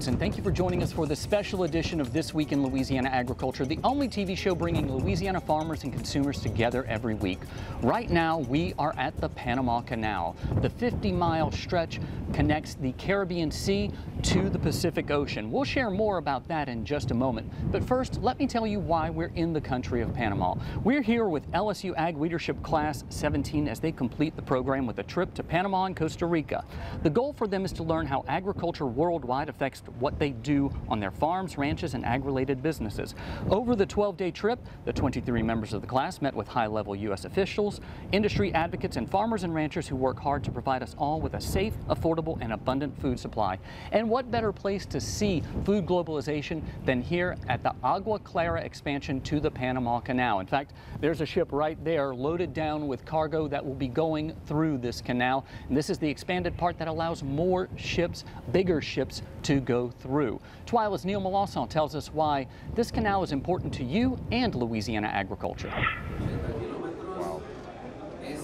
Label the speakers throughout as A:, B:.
A: Davidson. Thank you for joining us for this special edition of This Week in Louisiana Agriculture, the only TV show bringing Louisiana farmers and consumers together every week. Right now, we are at the Panama Canal. The 50 mile stretch connects the Caribbean Sea to the Pacific Ocean. We'll share more about that in just a moment. But first, let me tell you why we're in the country of Panama. We're here with LSU Ag Leadership Class 17 as they complete the program with a trip to Panama and Costa Rica. The goal for them is to learn how agriculture worldwide affects what they do on their farms, ranches, and ag-related businesses. Over the 12-day trip, the 23 members of the class met with high-level U.S. officials, industry advocates, and farmers and ranchers who work hard to provide us all with a safe, affordable, and abundant food supply. And what better place to see food globalization than here at the Agua Clara expansion to the Panama Canal. In fact, there's a ship right there loaded down with cargo that will be going through this canal. And this is the expanded part that allows more ships, bigger ships, to go through. TWILA's Neil Melancon tells us why this canal is important to you and Louisiana agriculture.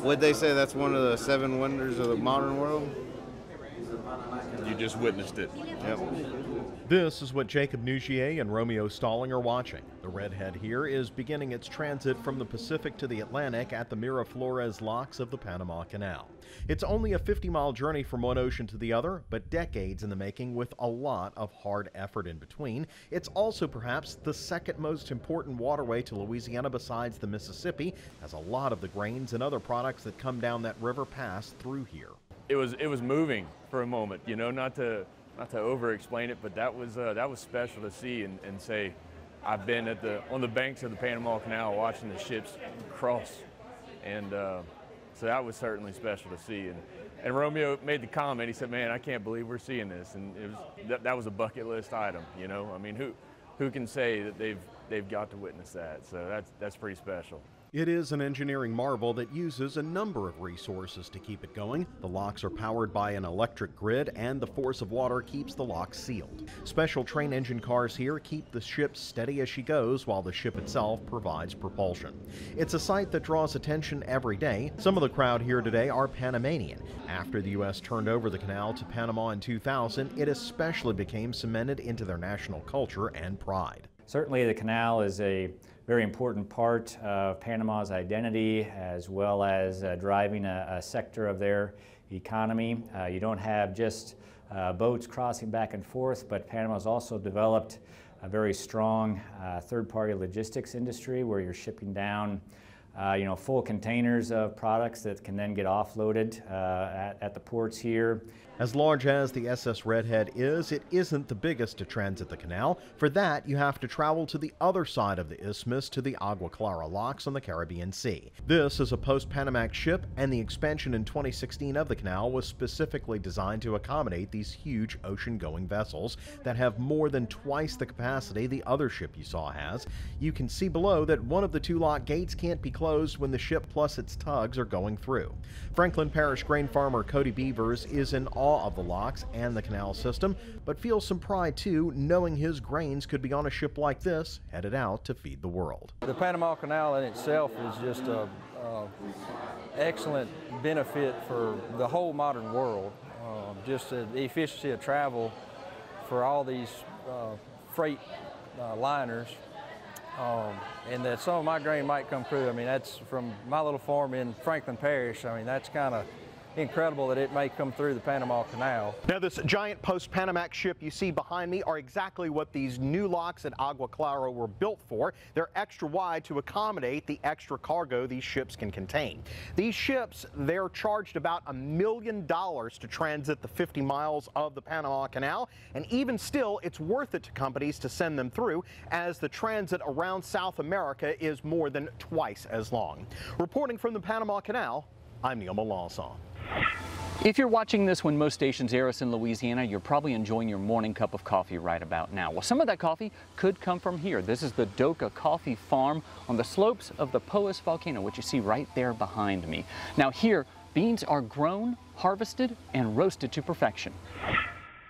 B: Would they say that's one of the seven wonders of the modern world?
C: You just witnessed it.
B: Yep.
D: This is what Jacob Nugier and Romeo Stalling are watching. The redhead here is beginning its transit from the Pacific to the Atlantic at the Miraflores locks of the Panama Canal. It's only a 50 mile journey from one ocean to the other, but decades in the making with a lot of hard effort in between. It's also perhaps the second most important waterway to Louisiana besides the Mississippi, as a lot of the grains and other products that come down that river pass through here.
C: It was it was moving for a moment, you know, not to not to over explain it, but that was uh, that was special to see and, and say I've been at the on the banks of the Panama Canal watching the ships cross, and uh, so that was certainly special to see. And and Romeo made the comment. He said, "Man, I can't believe we're seeing this." And it was that, that was a bucket list item. You know, I mean, who who can say that they've they've got to witness that? So that's that's pretty special.
D: It is an engineering marvel that uses a number of resources to keep it going. The locks are powered by an electric grid, and the force of water keeps the locks sealed. Special train engine cars here keep the ship steady as she goes while the ship itself provides propulsion. It's a sight that draws attention every day. Some of the crowd here today are Panamanian. After the U.S. turned over the canal to Panama in 2000, it especially became cemented into their national culture and pride.
E: Certainly, the canal is a very important part of Panama's identity as well as uh, driving a, a, sector of their economy. Uh, you don't have just uh, boats crossing back and forth, but Panama's also developed a very strong uh, third-party logistics industry where you're shipping down uh, you know, full containers of products that can then get offloaded uh, at, at the ports here.
D: As large as the SS Redhead is, it isn't the biggest to transit the canal. For that, you have to travel to the other side of the isthmus to the Agua Clara locks on the Caribbean Sea. This is a post-Panamax ship, and the expansion in 2016 of the canal was specifically designed to accommodate these huge ocean-going vessels that have more than twice the capacity the other ship you saw has. You can see below that one of the two lock gates can't be closed when the ship plus its tugs are going through. Franklin Parish grain farmer Cody Beavers is awe awe of the locks and the canal system, but feels some pride too, knowing his grains could be on a ship like this, headed out to feed the world.
F: The Panama Canal in itself is just a, excellent benefit for the whole modern world. Uh, just the efficiency of travel for all these uh, freight uh, liners um, and that some of my grain might come through. I mean, that's from my little farm in Franklin Parish. I mean, that's kind of incredible that it may come through the Panama Canal.
D: Now this giant post-Panamax ship you see behind me are exactly what these new locks at Agua Clara were built for. They're extra wide to accommodate the extra cargo these ships can contain. These ships, they're charged about a million dollars to transit the 50 miles of the Panama Canal, and even still, it's worth it to companies to send them through as the transit around South America is more than twice as long. Reporting from the Panama Canal, I'm Neil Melancon.
A: If you're watching this when most stations air us in Louisiana, you're probably enjoying your morning cup of coffee right about now. Well, some of that coffee could come from here. This is the Doka Coffee Farm on the slopes of the Poas volcano, which you see right there behind me. Now here, beans are grown, harvested, and roasted to perfection.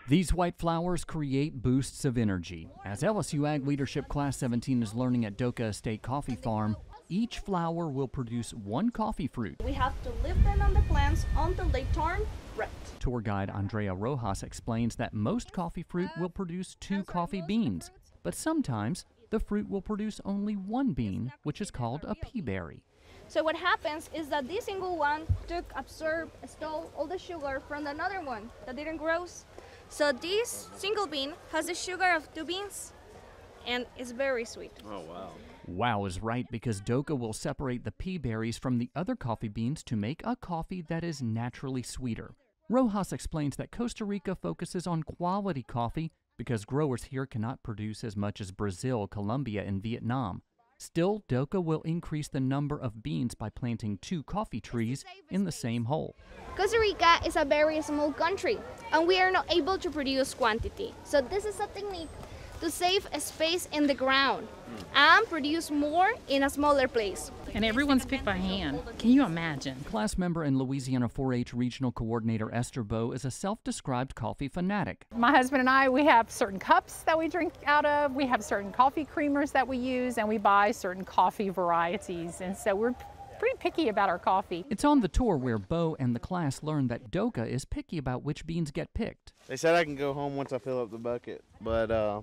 A: These white flowers create boosts of energy. As LSU Ag Leadership Class 17 is learning at Doka Estate Coffee Farm, each flower will produce one coffee fruit.
G: We have to leave them on the plants until they turn Right.
A: Tour guide Andrea Rojas explains that most coffee fruit will produce two coffee beans, but sometimes the fruit will produce only one bean, which is called a pea berry.
G: So what happens is that this single one took, absorbed, stole all the sugar from another one that didn't grow. So this single bean has the sugar of two beans and it's very sweet.
B: Oh, wow.
A: Wow is right because Doka will separate the pea berries from the other coffee beans to make a coffee that is naturally sweeter. Rojas explains that Costa Rica focuses on quality coffee because growers here cannot produce as much as Brazil, Colombia, and Vietnam. Still, Doka will increase the number of beans by planting two coffee trees in the same hole.
G: Costa Rica is a very small country and we are not able to produce quantity. So this is a technique to save space in the ground and produce more in a smaller place.
H: And everyone's picked by hand. Can you imagine?
A: Class member and Louisiana 4 H Regional Coordinator Esther Bow is a self described coffee fanatic.
I: My husband and I, we have certain cups that we drink out of, we have certain coffee creamers that we use, and we buy certain coffee varieties. And so we're pretty picky about our coffee.
A: It's on the tour where Bo and the class learn that Doka is picky about which beans get picked.
B: They said I can go home once I fill up the bucket, but uh,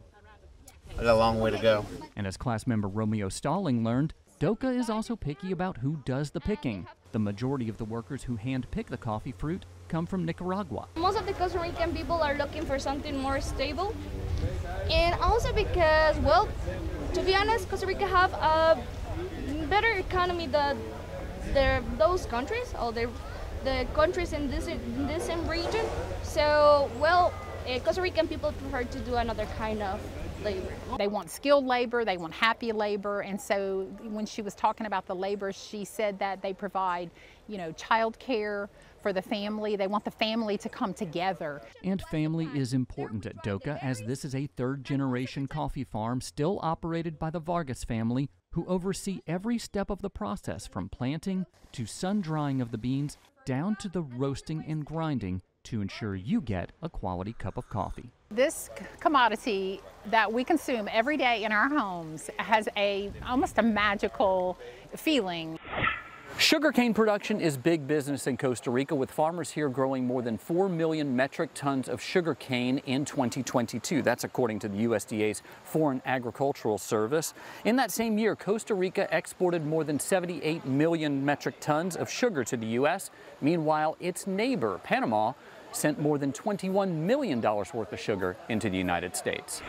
B: I got a long way to go.
A: And as class member Romeo Stalling learned, Doka is also picky about who does the picking. The majority of the workers who hand pick the coffee fruit come from Nicaragua.
G: Most of the Costa Rican people are looking for something more stable. And also because, well, to be honest, Costa Rica have a better economy than their, those countries, or the, the countries in this, in this same region. So, well, uh, Costa Rican people prefer to do another kind of labor.
I: They want skilled labor, they want happy labor, and so when she was talking about the labor, she said that they provide, you know, child care for the family. They want the family to come together.
A: And family is important at Doka as this is a third generation coffee farm still operated by the Vargas family who oversee every step of the process from planting to sun drying of the beans down to the roasting and grinding to ensure you get a quality cup of coffee.
I: This commodity that we consume every day in our homes has a almost a magical feeling.
A: Sugarcane production is big business in Costa Rica, with farmers here growing more than 4 million metric tons of sugarcane in 2022. That's according to the USDA's Foreign Agricultural Service. In that same year, Costa Rica exported more than 78 million metric tons of sugar to the U.S. Meanwhile, its neighbor, Panama, sent more than $21 million worth of sugar into the United States.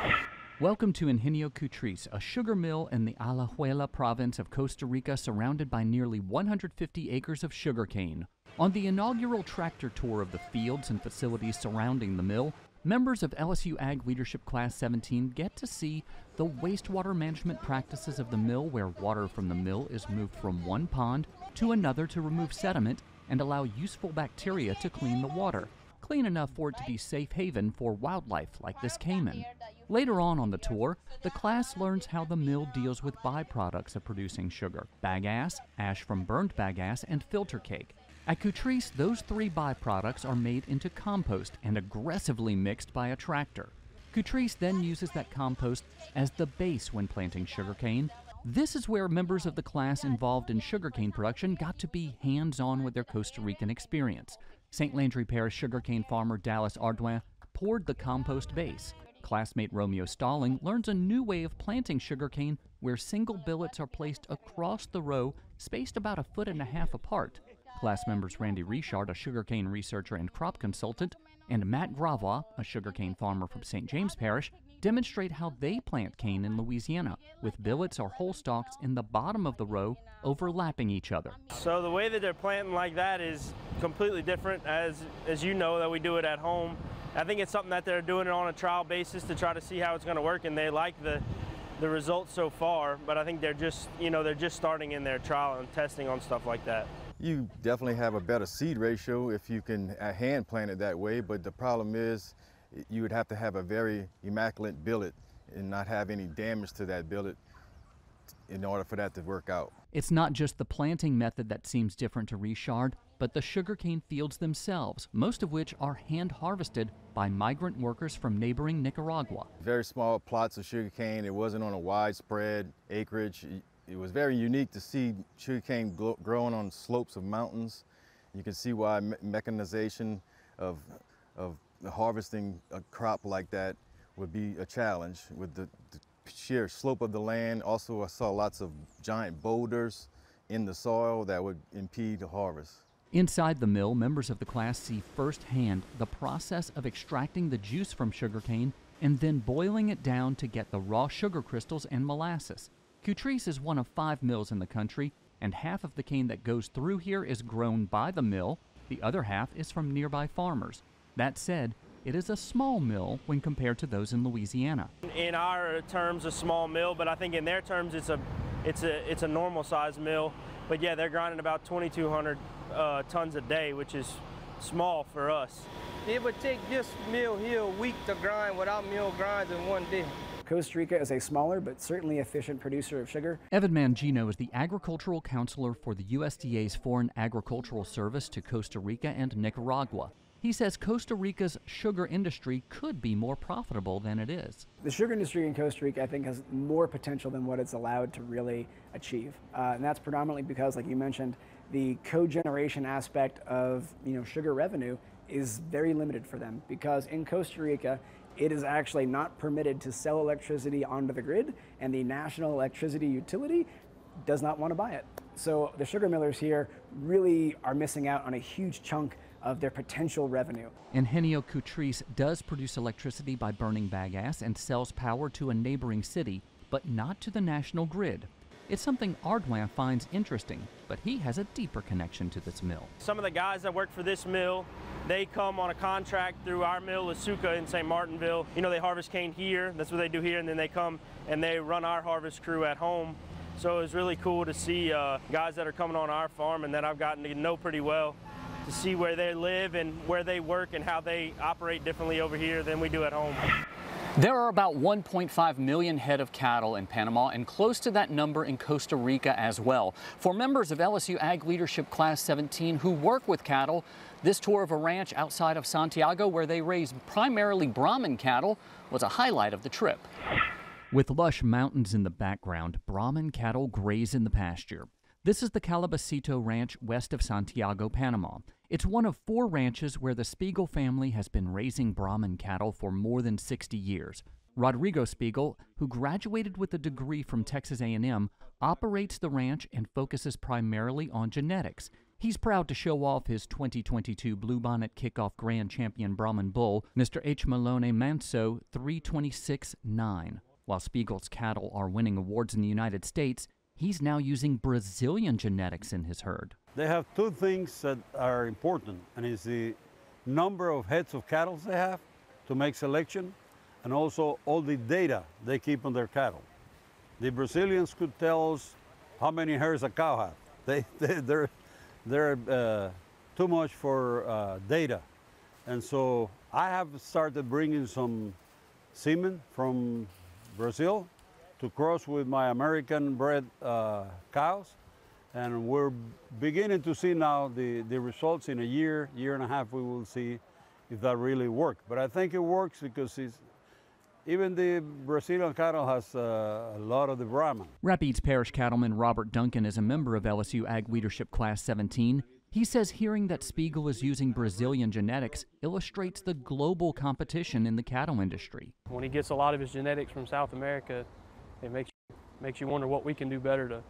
A: Welcome to Ingenio Cutris, a sugar mill in the Alajuela province of Costa Rica surrounded by nearly 150 acres of sugarcane. On the inaugural tractor tour of the fields and facilities surrounding the mill, members of LSU Ag Leadership Class 17 get to see the wastewater management practices of the mill where water from the mill is moved from one pond to another to remove sediment and allow useful bacteria to clean the water clean enough for it to be safe haven for wildlife like this caiman. Later on on the tour, the class learns how the mill deals with byproducts of producing sugar bagasse, ash from burned bagasse, and filter cake. At Cutris, those three byproducts are made into compost and aggressively mixed by a tractor. Cutris then uses that compost as the base when planting sugarcane. This is where members of the class involved in sugarcane production got to be hands on with their Costa Rican experience. St. Landry Parish sugarcane farmer Dallas Ardoin poured the compost base. Classmate Romeo Stalling learns a new way of planting sugarcane where single billets are placed across the row, spaced about a foot and a half apart. Class members Randy Richard, a sugarcane researcher and crop consultant, and Matt Gravois, a sugarcane farmer from St. James Parish, demonstrate how they plant cane in Louisiana, with billets or whole stalks in the bottom of the row overlapping each other.
J: So the way that they're planting like that is completely different as, as you know that we do it at home. I think it's something that they're doing it on a trial basis to try to see how it's going to work and they like the the results so far, but I think they're just, you know, they're just starting in their trial and testing on stuff like that.
K: You definitely have a better seed ratio if you can hand plant it that way, but the problem is you would have to have a very immaculate billet and not have any damage to that billet in order for that to work out.
A: It's not just the planting method that seems different to Richard, but the sugarcane fields themselves, most of which are hand harvested by migrant workers from neighboring Nicaragua.
K: Very small plots of sugarcane. It wasn't on a widespread acreage. It was very unique to see sugarcane growing on slopes of mountains. You can see why mechanization of, of harvesting a crop like that would be a challenge with the, the sheer slope of the land. Also, I saw lots of giant boulders in the soil that would impede the harvest.
A: Inside the mill, members of the class see firsthand the process of extracting the juice from sugarcane and then boiling it down to get the raw sugar crystals and molasses. Cutris is one of five mills in the country, and half of the cane that goes through here is grown by the mill, the other half is from nearby farmers. That said, it is a small mill when compared to those in Louisiana.
J: In our terms, a small mill, but I think in their terms, it's a, it's a, it's a normal size mill. But yeah, they're grinding about 2,200 uh, tons a day, which is small for us.
L: It would take this mill here a week to grind without mill grinds in one day.
M: Costa Rica is a smaller but certainly efficient producer of sugar.
A: Evan Mangino is the agricultural counselor for the USDA's Foreign Agricultural Service to Costa Rica and Nicaragua. He says Costa Rica's sugar industry could be more profitable than it is.
M: The sugar industry in Costa Rica, I think, has more potential than what it's allowed to really achieve. Uh, and that's predominantly because, like you mentioned, the cogeneration aspect of you know sugar revenue is very limited for them because in Costa Rica, it is actually not permitted to sell electricity onto the grid, and the national electricity utility does not want to buy it. So the sugar millers here really are missing out on a huge chunk of their potential revenue.
A: Ingenio Cutris does produce electricity by burning bagasse and sells power to a neighboring city, but not to the national grid. It's something Ardoin finds interesting, but he has a deeper connection to this mill.
J: Some of the guys that work for this mill, they come on a contract through our mill, Asuka in St. Martinville. You know, they harvest cane here, that's what they do here, and then they come and they run our harvest crew at home. So it was really cool to see uh, guys that are coming on our farm and that I've gotten to know pretty well to see where they live and where they work and how they operate differently over here than we do at home.
A: There are about 1.5 million head of cattle in Panama and close to that number in Costa Rica as well. For members of LSU Ag Leadership Class 17 who work with cattle, this tour of a ranch outside of Santiago where they raise primarily Brahman cattle was a highlight of the trip. With lush mountains in the background, Brahman cattle graze in the pasture. This is the Calabacito Ranch west of Santiago, Panama. It's one of four ranches where the Spiegel family has been raising Brahman cattle for more than 60 years. Rodrigo Spiegel, who graduated with a degree from Texas A&M, operates the ranch and focuses primarily on genetics. He's proud to show off his 2022 Bluebonnet Kickoff Grand Champion Brahman Bull, Mr. H. Malone Manso 326-9. While Spiegel's cattle are winning awards in the United States, he's now using Brazilian genetics in his herd.
N: They have two things that are important, and it's the number of heads of cattle they have to make selection, and also all the data they keep on their cattle. The Brazilians could tell us how many hairs a cow has. They, they, they're they're uh, too much for uh, data. And so I have started bringing some semen from Brazil to cross with my American bred uh, cows and we're beginning to see now the, the results in a year, year and a half, we will see if that really works. But I think it works because it's, even the Brazilian cattle has uh, a lot of the Brahman.
A: Rapides Parish cattleman Robert Duncan is a member of LSU Ag Leadership Class 17. He says hearing that Spiegel is using Brazilian genetics illustrates the global competition in the cattle industry.
J: When he gets a lot of his genetics from South America, it makes, makes you wonder what we can do better to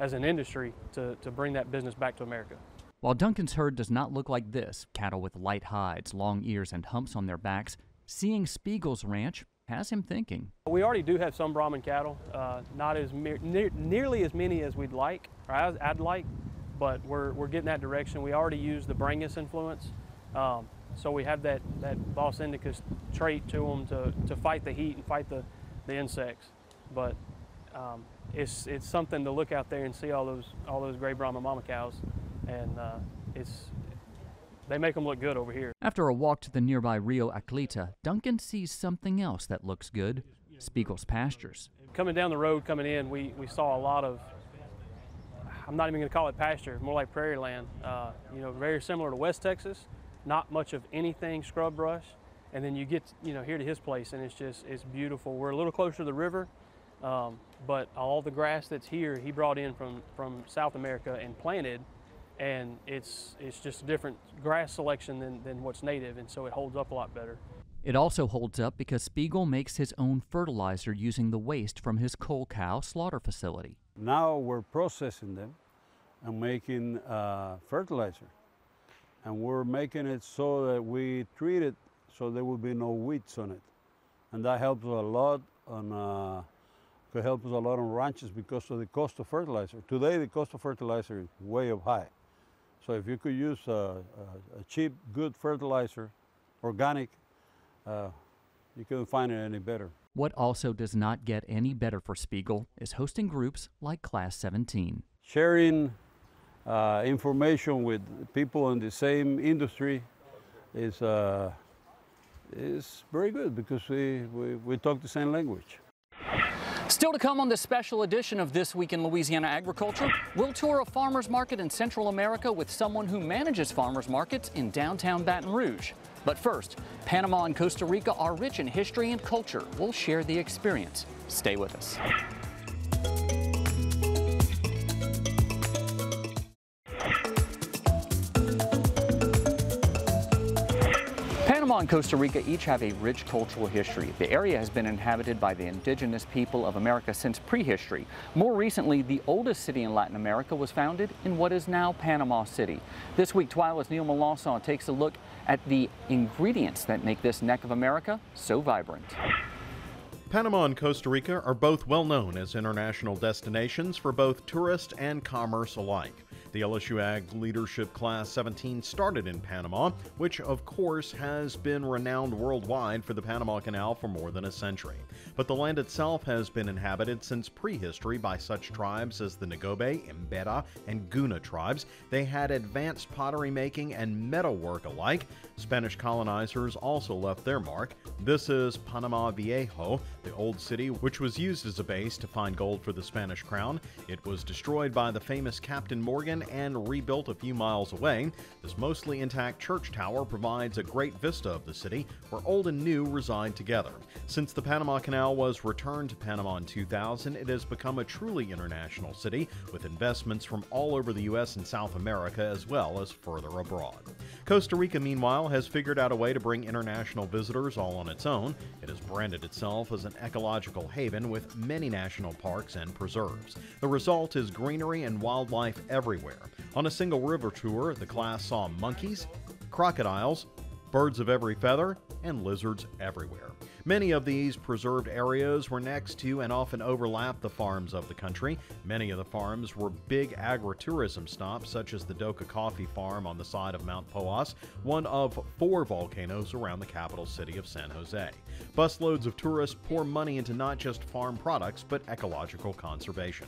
J: as an industry to, to bring that business back to America.
A: While Duncan's herd does not look like this cattle with light hides, long ears, and humps on their backs seeing Spiegel's ranch has him thinking.
J: We already do have some Brahman cattle, uh, not as ne nearly as many as we'd like, or as I'd like, but we're, we're getting that direction. We already use the Brangus influence, um, so we have that, that Bos indicus trait to them to, to fight the heat and fight the, the insects. But um, it's it's something to look out there and see all those all those gray Brahma mama cows, and uh, it's they make them look good over here.
A: After a walk to the nearby Rio Aclita, Duncan sees something else that looks good: Spiegel's pastures.
J: Coming down the road, coming in, we we saw a lot of. I'm not even going to call it pasture, more like prairie land. Uh, you know, very similar to West Texas. Not much of anything scrub brush, and then you get you know here to his place, and it's just it's beautiful. We're a little closer to the river, um, but all the grass that's here, he brought in from, from South America and planted
L: and it's it's just a different grass selection than, than what's native, and so it holds up a lot better.
A: It also holds up because Spiegel makes his own fertilizer using the waste from his cull cow slaughter facility.
N: Now we're processing them and making uh, fertilizer. And we're making it so that we treat it so there will be no weeds on it. And that helps a lot on, uh, could help us a lot on ranches because of the cost of fertilizer. Today the cost of fertilizer is way up high. So if you could use a, a, a cheap, good fertilizer, organic, uh, you couldn't find it any better.
A: What also does not get any better for Spiegel is hosting groups like Class 17.
N: Sharing uh, information with people in the same industry is, uh, is very good because we, we, we talk the same language.
A: Still to come on this special edition of This Week in Louisiana Agriculture, we'll tour a farmer's market in Central America with someone who manages farmers markets in downtown Baton Rouge. But first, Panama and Costa Rica are rich in history and culture. We'll share the experience. Stay with us. Panama and Costa Rica each have a rich cultural history. The area has been inhabited by the indigenous people of America since prehistory. More recently, the oldest city in Latin America was founded in what is now Panama City. This week, TWILA's Neil Melancon takes a look at the ingredients that make this neck of America so vibrant.
D: Panama and Costa Rica are both well known as international destinations for both tourists and commerce alike. The LSU Ag Leadership Class 17 started in Panama, which of course has been renowned worldwide for the Panama Canal for more than a century. But the land itself has been inhabited since prehistory by such tribes as the Nagobe, Emberá, and Guna tribes. They had advanced pottery making and metalwork alike. Spanish colonizers also left their mark. This is Panama Viejo, the old city which was used as a base to find gold for the Spanish crown. It was destroyed by the famous Captain Morgan and rebuilt a few miles away. This mostly intact church tower provides a great vista of the city where old and new reside together. Since the Panama Canal was returned to Panama in 2000, it has become a truly international city with investments from all over the U.S. and South America as well as further abroad. Costa Rica, meanwhile, has figured out a way to bring international visitors all on its own. It has branded itself as an ecological haven with many national parks and preserves. The result is greenery and wildlife everywhere. On a single river tour, the class saw monkeys, crocodiles, birds of every feather, and lizards everywhere. Many of these preserved areas were next to and often overlapped the farms of the country. Many of the farms were big agritourism stops, such as the Doka Coffee Farm on the side of Mount Poas, one of four volcanoes around the capital city of San Jose. Busloads of tourists pour money into not just farm products, but ecological conservation.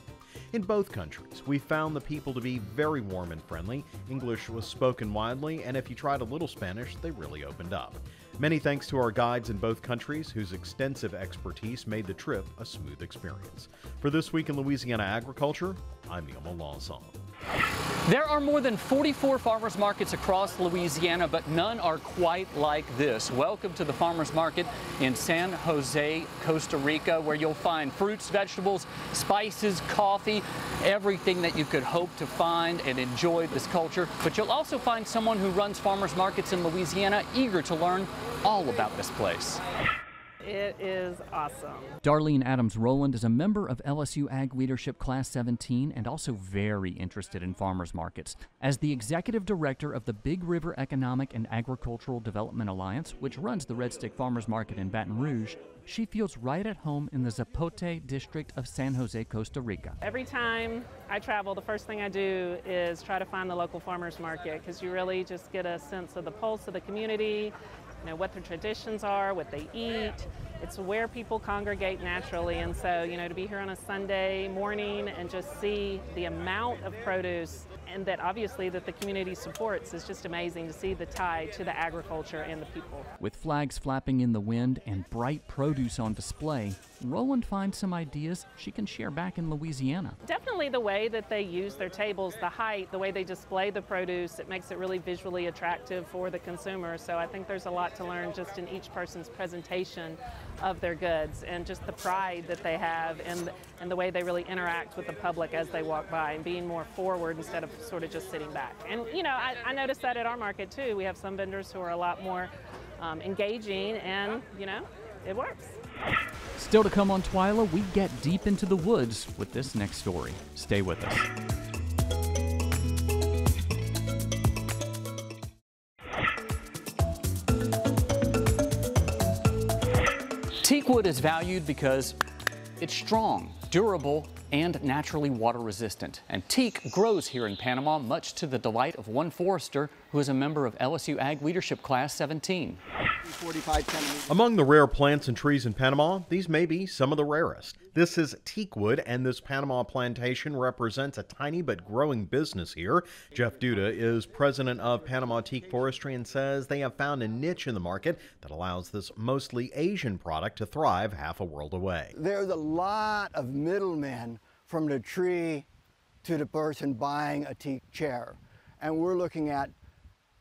D: In both countries, we found the people to be very warm and friendly. English was spoken widely, and if you tried a little Spanish, they really opened up. Many thanks to our guides in both countries, whose extensive expertise made the trip a smooth experience. For This Week in Louisiana Agriculture, I'm Neil Melancon.
A: There are more than 44 farmers markets across Louisiana, but none are quite like this. Welcome to the farmers market in San Jose, Costa Rica, where you'll find fruits, vegetables, spices, coffee, everything that you could hope to find and enjoy this culture. But you'll also find someone who runs farmers markets in Louisiana eager to learn all about this place.
O: It is awesome.
A: Darlene Adams Rowland is a member of LSU Ag Leadership Class 17 and also very interested in farmers markets. As the executive director of the Big River Economic and Agricultural Development Alliance, which runs the Red Stick Farmers Market in Baton Rouge, she feels right at home in the Zapote district of San Jose, Costa Rica.
O: Every time I travel, the first thing I do is try to find the local farmers market because you really just get a sense of the pulse of the community you know, what their traditions are, what they eat. It's where people congregate naturally. And so, you know, to be here on a Sunday morning and just see the amount of produce and that obviously that the community supports is just amazing to see the tie to the agriculture and the people.
A: With flags flapping in the wind and bright produce on display, Rowland finds some ideas she can share back in Louisiana.
O: Definitely the way that they use their tables, the height, the way they display the produce, it makes it really visually attractive for the consumer. So I think there's a lot to learn just in each person's presentation of their goods and just the pride that they have and, and the way they really interact with the public as they walk by and being more forward instead of sort of just sitting back. And you know, I, I noticed that at our market too. We have some vendors who are a lot more um, engaging and, you know, it works.
A: Still to come on TWILA, we get deep into the woods with this next story. Stay with us. Teak wood is valued because it's strong, durable, and naturally water resistant. And teak grows here in Panama, much to the delight of one forester who is a member of LSU Ag Leadership Class 17.
D: Among the rare plants and trees in Panama, these may be some of the rarest. This is teak wood, and this Panama plantation represents a tiny but growing business here. Jeff Duda is president of Panama Teak Forestry and says they have found a niche in the market that allows this mostly Asian product to thrive half a world away.
P: There's a lot of middlemen from the tree to the person buying a teak chair, and we're looking at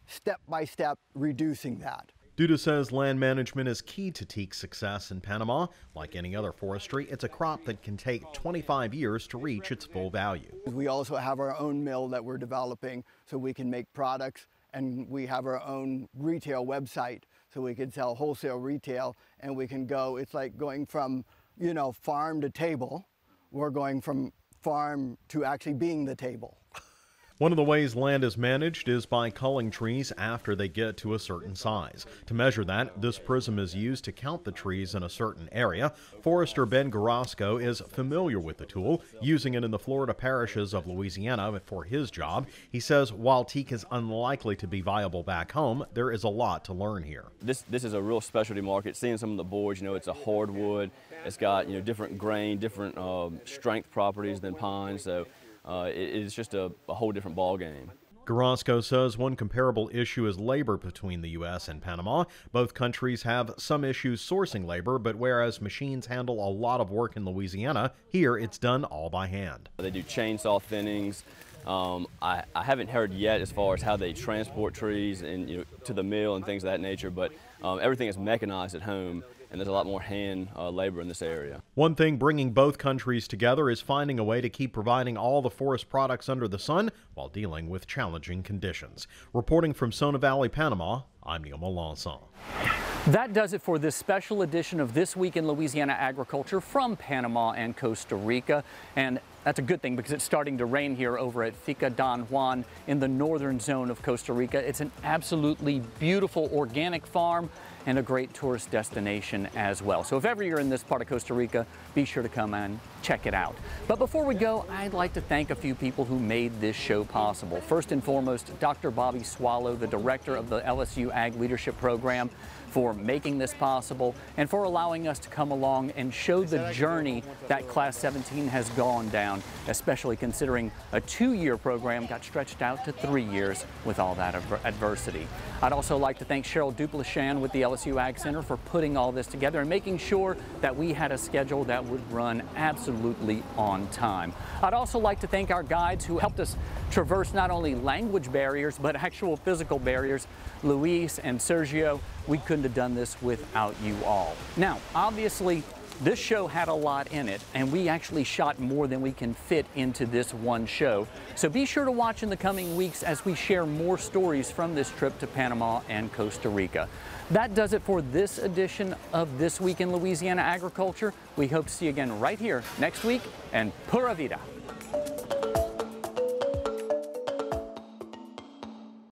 P: step by step reducing that.
D: Duda says land management is key to teak's success in Panama. Like any other forestry, it's a crop that can take 25 years to reach its full value.
P: We also have our own mill that we're developing so we can make products, and we have our own retail website so we can sell wholesale retail, and we can go, it's like going from, you know, farm to table. We're going from farm to actually being the table.
D: One of the ways land is managed is by culling trees after they get to a certain size. To measure that, this prism is used to count the trees in a certain area. Forester Ben Garasco is familiar with the tool, using it in the Florida parishes of Louisiana for his job. He says while teak is unlikely to be viable back home, there is a lot to learn here.
Q: This, this is a real specialty market. Seeing some of the boards, you know, it's a hardwood. It's got, you know, different grain, different um, strength properties than pine. So uh, it, it's just a, a whole different ball game.
D: Garasco says one comparable issue is labor between the U.S. and Panama. Both countries have some issues sourcing labor, but whereas machines handle a lot of work in Louisiana, here it's done all by hand.
Q: They do chainsaw thinnings. Um, I, I, haven't heard yet as far as how they transport trees and you know, to the mill and things of that nature, but um, everything is mechanized at home and there's a lot more hand uh, labor in this area.
D: One thing bringing both countries together is finding a way to keep providing all the forest products under the sun while dealing with challenging conditions. Reporting from Sona Valley, Panama, I'm Neil Melancon.
A: That does it for this special edition of This Week in Louisiana Agriculture from Panama and Costa Rica. And that's a good thing because it's starting to rain here over at Finca Don Juan in the northern zone of Costa Rica. It's an absolutely beautiful organic farm and a great tourist destination as well. So if ever you're in this part of Costa Rica, be sure to come and check it out. But before we go, I'd like to thank a few people who made this show possible. First and foremost, Dr. Bobby Swallow, the director of the LSU Ag Leadership Program, for making this possible and for allowing us to come along and show the journey that Class 17 has gone down, especially considering a two-year program got stretched out to three years with all that adversity. I'd also like to thank Cheryl Duplashan with the LSU Ag Center for putting all this together and making sure that we had a schedule that would run absolutely on time. I'd also like to thank our guides who helped us traverse not only language barriers, but actual physical barriers. Luis and Sergio, we couldn't have done this without you all. Now, obviously, this show had a lot in it, and we actually shot more than we can fit into this one show. So be sure to watch in the coming weeks as we share more stories from this trip to Panama and Costa Rica. That does it for this edition of This Week in Louisiana Agriculture. We hope to see you again right here next week, and pura vida.